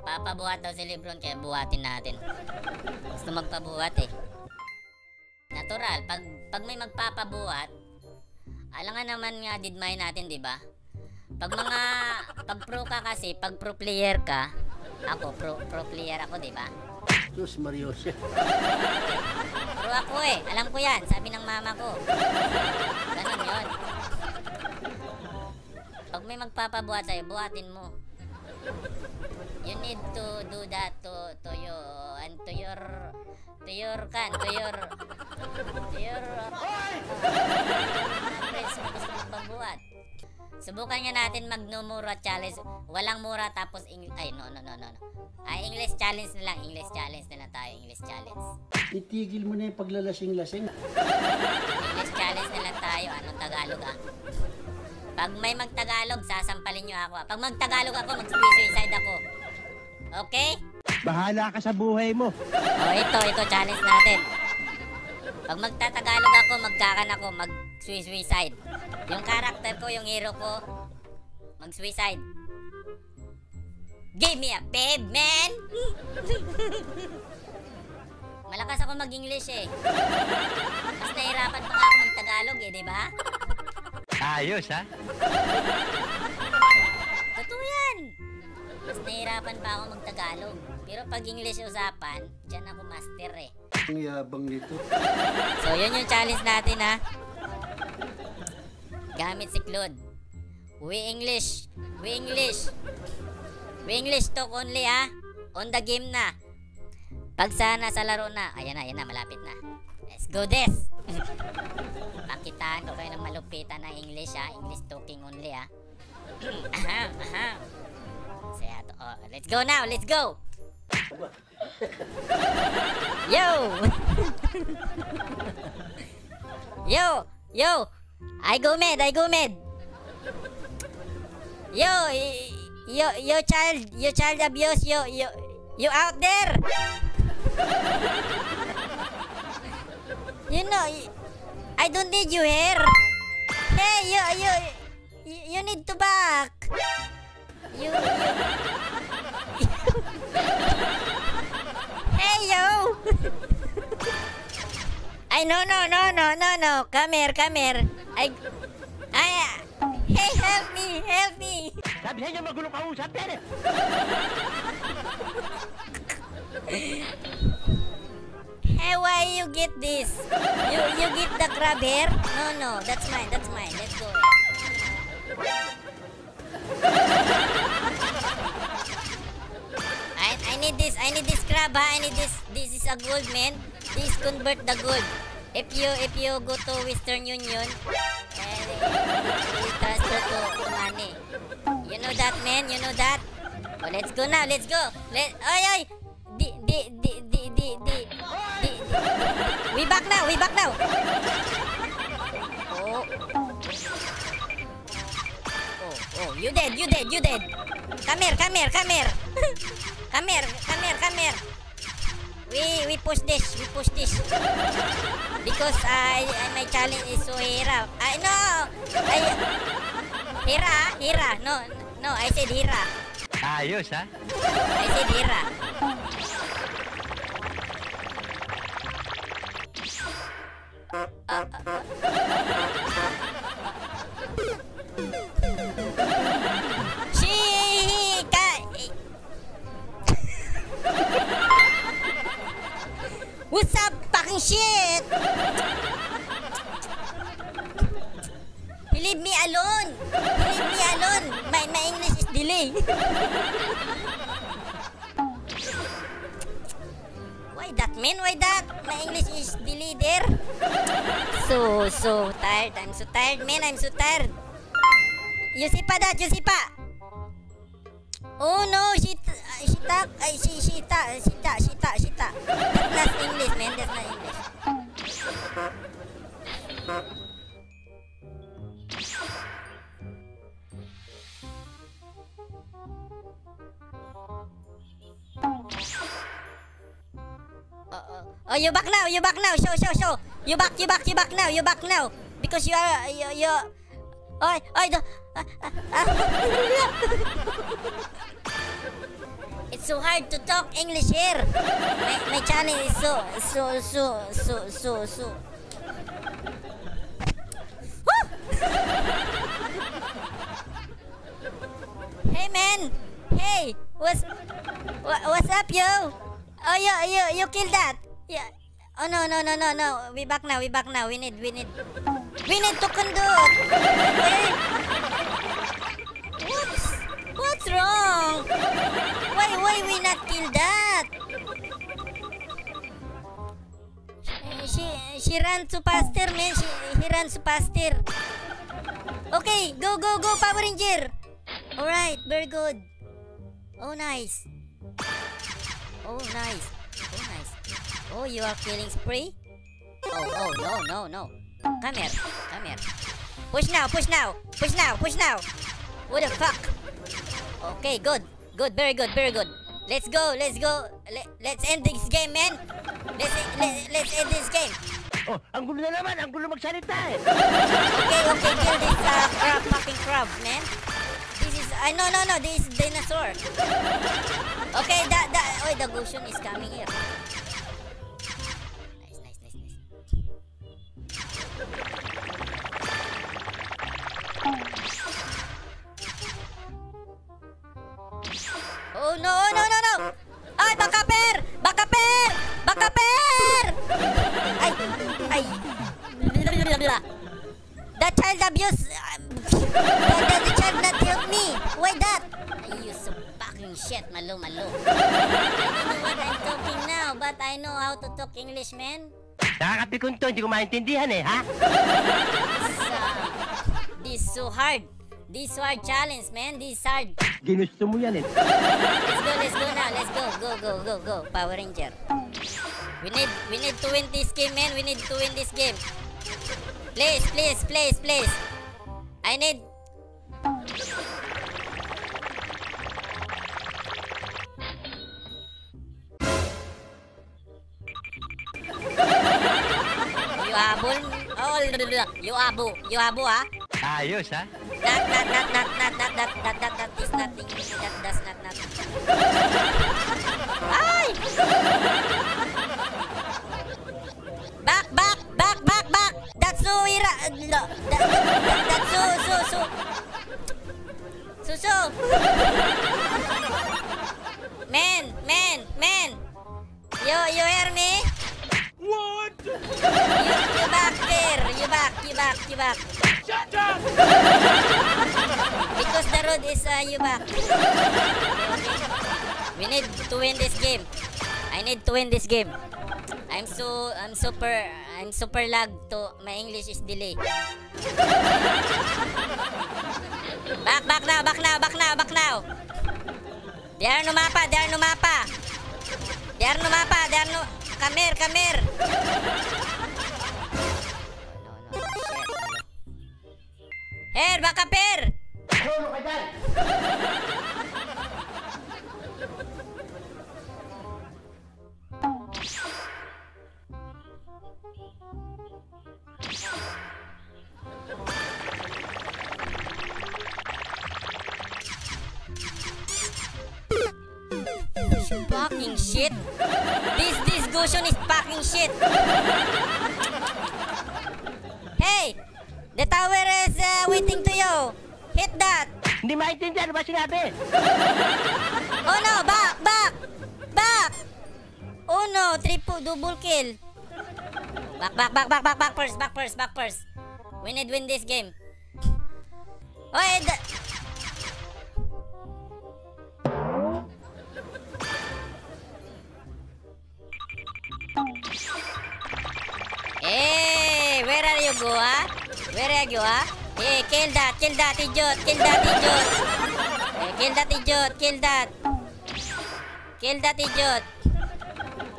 Papabuhat daw si Lebron kaya buhatin natin. Gusto magpabuhat eh. Natural, pag, pag may magpapabuhat, alam nga naman nga didmay natin, di ba? Pag mga, pag pro ka kasi, pag pro player ka, ako, pro, pro player ako, di ba? Sus Marios. Pro ako eh, alam ko yan, sabi ng mama ko. Ganun yun. Pag may magpapabuhat sa'yo, buhatin mo. That to to you and to your to your kan to your to your friends na gusto magpabuhat. Subukan nga natin mag no mura challenge. Walang mura tapos Eng- ay no no no no. Ay English challenge na lang, English challenge na lang tayo, English challenge. Itigil mo na yung paglalasing-lasing. English challenge na lang tayo, anong Tagalog ah. Pag may magtagalog, sasampalin nyo ako. ah. Pag magtagalog ako, mag-suicide ako. Okay? Bahala ka sa buhay mo. O ito, ito challenge natin. Pag magtatagalog ako, magkakan ako, mag-suicide. Yung character ko, yung hero ko, mag-suicide. Give me a babe, man! Malakas ako mag-English eh. Mas nahirapan pa nga ako mag-Tagalog eh, di ba? Ayos, ha? Mas nahirapan pa ako mag-Tagalog. Pero pag English usapan, dyan ako master eh. Ang yabang nito. So, yun yung challenge natin ha. Gamit si Claude. We English. We English. We English talk only ha. On the game na. Pag sana sa laro na. Ayan na, ayan na, malapit na. Let's go this. Pakitaan ko kayo ng malupitan ng English ha. English talking only ha. aha, aha. Let's go now, let's go. Yo! yo! Yo! I go mad, I go mad. Yo, yo, yo child, yo child abuse, yo, yo, you out there? you know, I don't need you here. Hey, you, you, you, need to back. You. I no no no no no no. Come here, come here. I I Hey, help me, help me. Sabi sa inyo, magulo ka usap yan, eh. Hey, why you get this? You you get the crab here? No no, that's mine, that's mine. Let's go. I I need this, I need this crab ha. I need this. This is a gold man. Please convert the gold. If you if you go to Western Union, eh, you transfer to, money. You know that man? You know that? Oh, let's go now. Let's go. Let Oy oy. Di di di di di di. di. We back now. We back now. Oh. Oh, oh, you dead, you dead, you dead. Come here, come here, come here. come here, come here, come here. We we push this, we push this. Because I, I my challenge is so hira. I no. I hira. No, no, I said hira. Ayos, ah, ha? Ah. I said hira. Shika. Uh, uh, uh. What's up, fucking shit? Leave me alone. Leave me alone. My my English is delay. Why that man? Why that? My English is delay there. So so tired. I'm so tired, man. I'm so tired. You see pa that? You see pa? Oh no, she uh, she uh. That's not English, man. That's not English. Oh, oh, oh, you back now, you back now. Show, show, show. You back, you back, you back now, you back now. Because you are, you, you. Oy, oy, the. ah, ah, ah. It's so hard to talk English here. My, my channel is so, so, so, so, so, so. Hey man, hey, what's, wha- what's up, yo? Oh, you, you, you killed that. Yeah. Oh no, no, no, no, no. We back now. We back now. We need, we need, we need to conduct. What's, wrong? Why, why we not kill that? Eh, she, she ran too faster, man. She, he ran too faster. Okay, go, go, go, Power Ranger. All right, very good. Oh, nice. Oh, nice. Oh, nice. Oh, you are killing spree? Oh, oh, no, no, no. Come here. Come here. Push now, push now. Push now, push now. What the fuck? Okay, good. Good, very good, very good. Let's go, let's go. Let, let's end this game, man. Let's, let, let's end this game. Oh, ang gulo na naman, ang gulo magsalita eh. Okay, okay, kill this uh, crab, fucking crab, man. This is, I no, no, no, this is dinosaur. Okay, that, that, oh, the Goshen is coming here. I know how to talk English, man. Nakakapikon to, hindi ko maintindihan eh, ha? This, uh, this so hard. This hard challenge, man. This hard. Ginusto mo yan eh. Let's go, let's go now. Let's go, go, go, go, go. Power Ranger. We need, we need to win this game, man. We need to win this game. Please, please, please, please. I need. You habol? Oh, you abo. You abo, ah? Ayos, ha? Not, not, not, not, not, not, not, that, that, that is nothing. That does not, not. Ay! Back, back, back, back, back! That's so ira... No, that, that, that's so, so, so... So, so... Man, man, man! You, you hear me? You, you back there! You back, you back, you back. Because the road is uh, you back. We need to win this game. I need to win this game. I'm so I'm super I'm super lag to my English is delay. Back back now, back now, back now, back now. They are no mapa, they are no mapa. They are no mapa, they are no Come here, come here. No, no, shit. Her, baka per! Fucking shit! This Goshen is fucking shit! Hey! The tower is uh, waiting to you! Hit that! Hindi maintindihan, ano ba sinabi? Oh no! Back! Back! Back! Oh no! Triple double kill! Back, back, back, back, back, back first, back first, back first. We need win this game. Oy, go, ah? Where are you, ah? Hey, kill that, kill that idiot, kill that idiot. Hey, kill that idiot, kill that. Kill that idiot.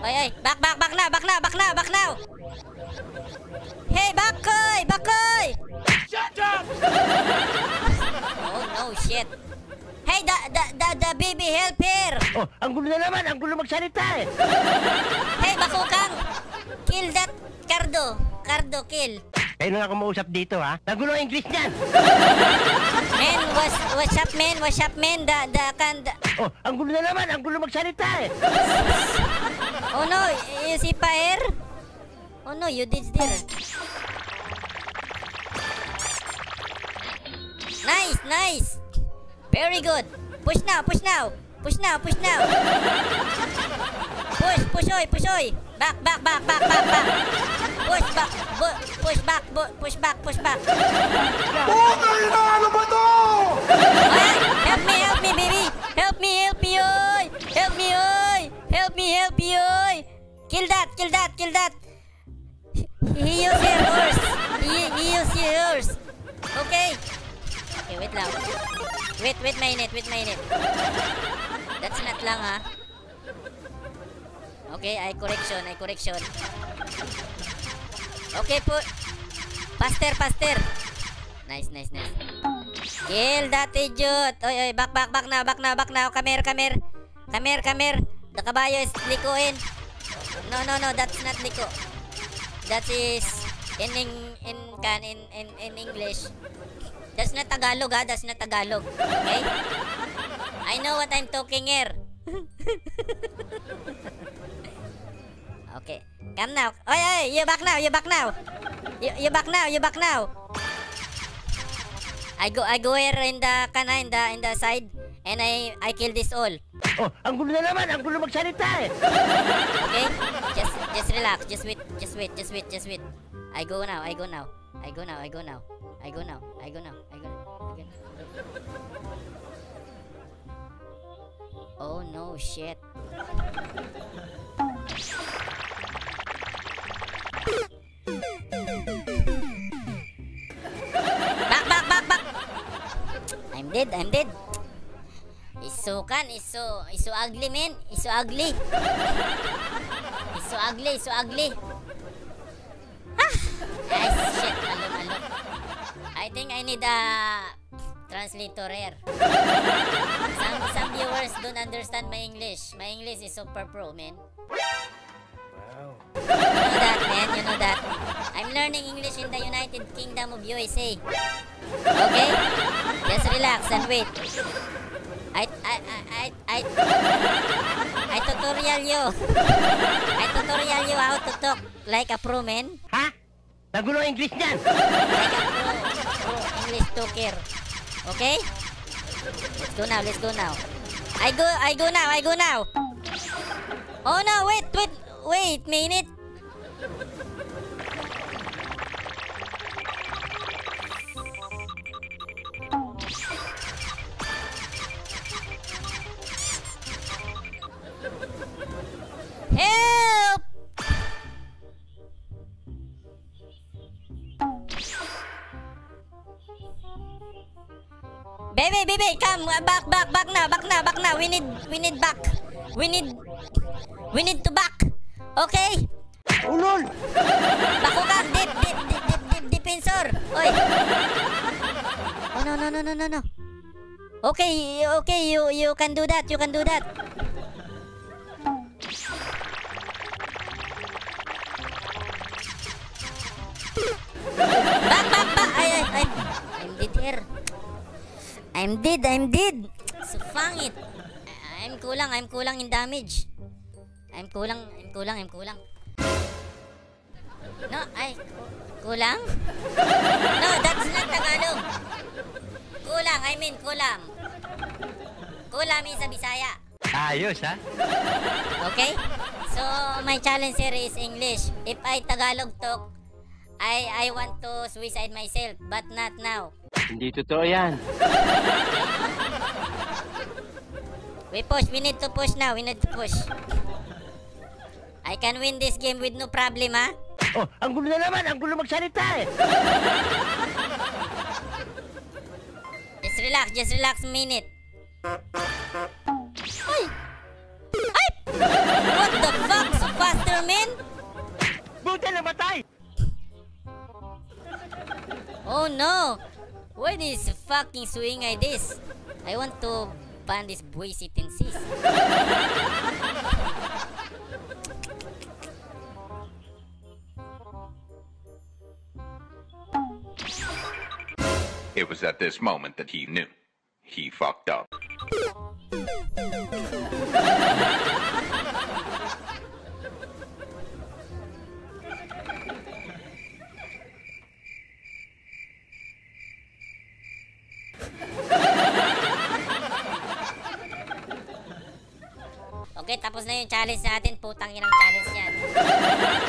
Oy, oy, back, back, back now, back now, back now, back now. Hey, Bakoy, Bakoy. Shut up. oh no, shit. Hey, the, the, the, the baby help here. Oh, ang gulo na naman, ang gulo magsalita eh. Hey, Bakukang. Kill that Cardo. Cardo, kill. Kayo na ako mausap dito, ha? Nagulo ang English niyan. Man, what's, what's up, man? What's up, man? The, the, can, the, Oh, ang gulo na naman. Ang gulo magsalita eh. oh no, you see fire? Oh no, you did there. Nice, nice. Very good. Push now, push now. Push now, push now. Push, push oy, push oy. Back, back, back, back, back, back. Push back, bu- push back, bu- push back, push back. Ay, help me, help me, baby. Help me, help me, oy. Help me, oy. Help me, help me, oy. Kill that, kill that, kill that. He use your horse. He, he use your horse. Okay. Okay, wait lang. Wait, wait minute, wait minute. That's not lang, ha? Okay, I correction, I correction. Okay po. Faster, faster. Nice, nice, nice. Kill that idiot. Oy, oy, back, back, back now, back now, back. Come here, come here. Come here. The kabayo is likuin. No, no, no, that's not liko. That is in in in can in in, in English. That's not Tagalog, ha? That's not Tagalog. Okay? I know what I'm talking here. Okay. Come now. Oy, oy, you back now, you back now. You, you back now, you back now. I go I go here in the kana in the in the side and I I kill this all. Oh, ang gulo na naman, ang gulo magsalita eh. okay? Just just relax, just wait, just wait, just wait, just wait. I go now, I go now. I go now, I go now. I go now, I go now, I go now. I go now. Oh no, shit. Back, back, back, back. I'm dead. I'm dead. Isukan, iso, iso ugly, man. Iso ugly. It's so ugly, so ugly. Ah! Shit. Malo, malo. I think I need a translator here. Some, some viewers don't understand my English. My English is super pro, man. You know that, man. You know that. I'm learning English in the United Kingdom of USA. Okay? Just relax and wait. I, I, I, I, I, I tutorial you. I tutorial you how to talk like a pro man. Ha? Nagulo English niyan. Like a pro, pro English talker. Okay? Let's go now, let's go now. I go, I go now, I go now. Oh no, wait, wait, wait, minute. Help! Baby, baby, come back, back, back now, back now, back now. We need, we need back. We need, we need to back. Okay? Ulol! Bako ka, dip, dip, dip, dip, dip, defensor. Oy. Oh no, no, no, no, no, no. Okay, okay, you, you can do that, you can do that. Back, back, back. Ay, ay, ay. I'm dead here. I'm dead, I'm dead. So, fangit. I- I'm kulang, I'm kulang in damage. I'm kulang, I'm kulang, I'm kulang. No, ay, ku- kulang? No, that's not Tagalog. Kulang, I mean kulam. Kulam is a Bisaya. Ayos ha? Okay? So, my challenge here is English. If I Tagalog talk, I I want to suicide myself, but not now. Hindi totoo yan. We push, we need to push now, we need to push. I can win this game with no problem, ha? Oh, ang gulo na naman. Ang gulo magsalita eh. Just relax, just relax a minute. Ay! Ay! What the fuck? So faster, man? Buti namatay. Oh no! Why this fucking swing like this? I want to ban this bullshit tendencies. It was at this moment that he knew. He fucked up. Tapos na yung challenge natin. Putang inang challenge yan.